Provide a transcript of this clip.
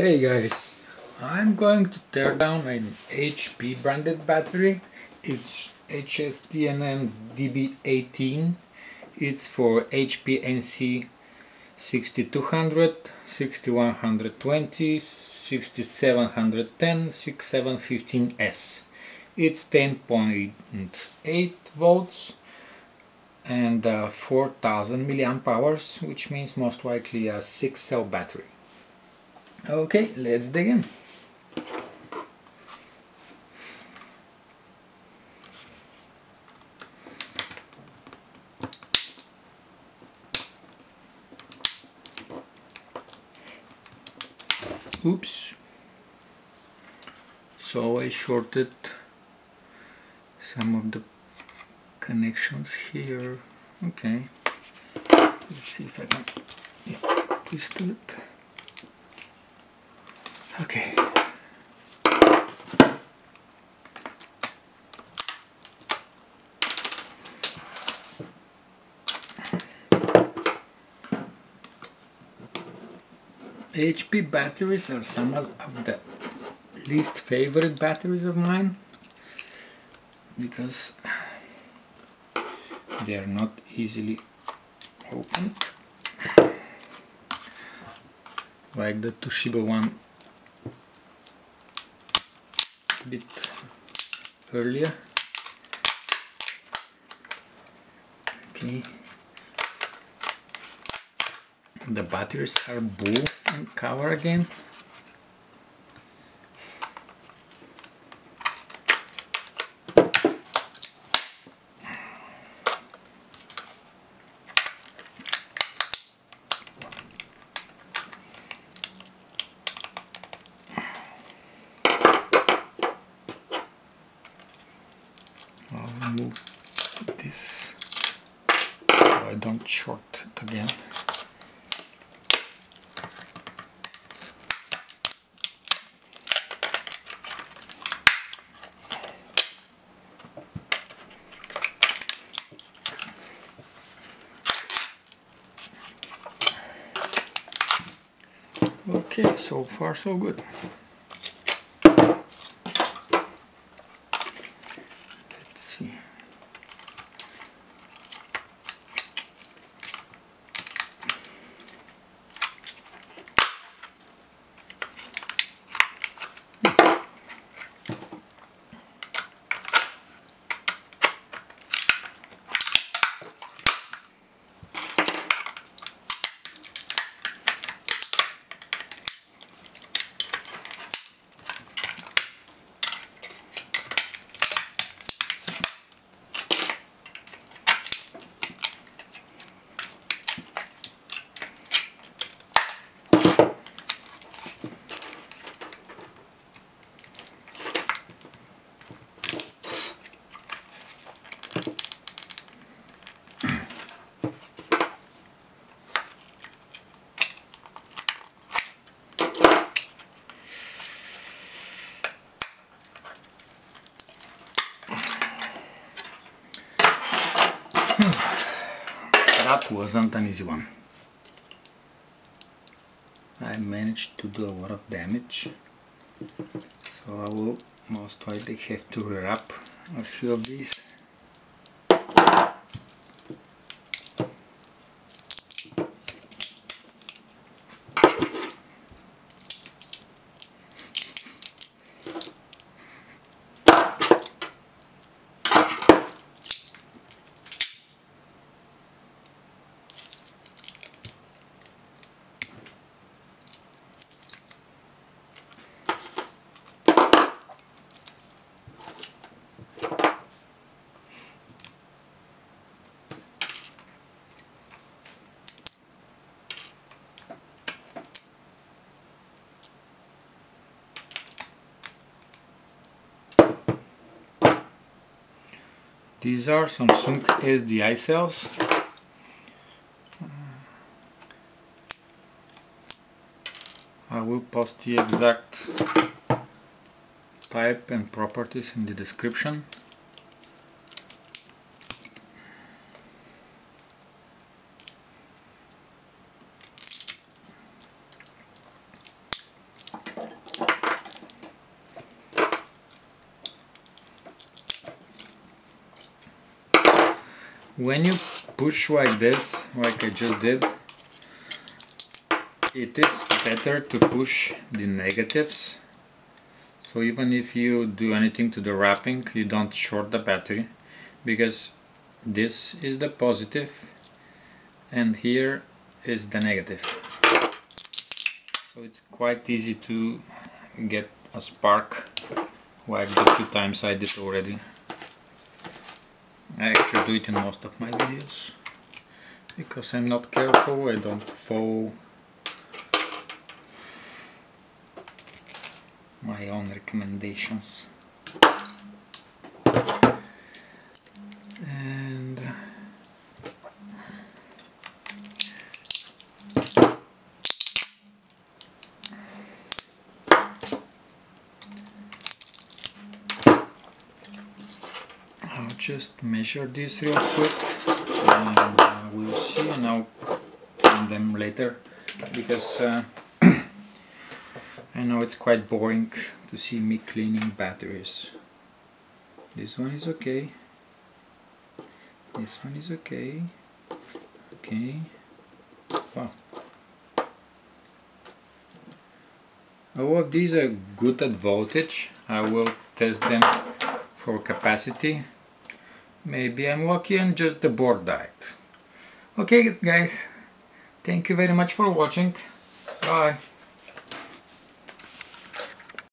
Hey guys, I'm going to tear down an HP branded battery. It's HSTNN DB18. It's for HP NC 6200, 6120, 6710, 6715S. It's 10.8 volts and uh, 4000 milliamp hours, which means most likely a 6 cell battery. Okay, let's dig in. Oops. So I shorted some of the connections here. Okay. Let's see if I can yeah, twist it. Okay. HP batteries are some of the least favorite batteries of mine because they are not easily opened like the Toshiba one a bit earlier. Okay. The batteries are blue and cover again I'll remove this so I don't short it again Okay, so far so good. Let's see. That wasn't an easy one. I managed to do a lot of damage. So I will most likely have to wrap a few of these. These are Samsung SDI cells. I will post the exact type and properties in the description. When you push like this like I just did it is better to push the negatives. So even if you do anything to the wrapping you don't short the battery because this is the positive and here is the negative. So it's quite easy to get a spark like the two times I did already I actually do it in most of my videos. Because I'm not careful I don't follow my own recommendations and I'll just measure this real quick and uh, we'll see and I'll clean them later because uh, I know it's quite boring to see me cleaning batteries. This one is okay. This one is okay. Okay. Wow. All of these are good at voltage. I will test them for capacity. Maybe I'm lucky and just the board died. Okay guys, thank you very much for watching. Bye.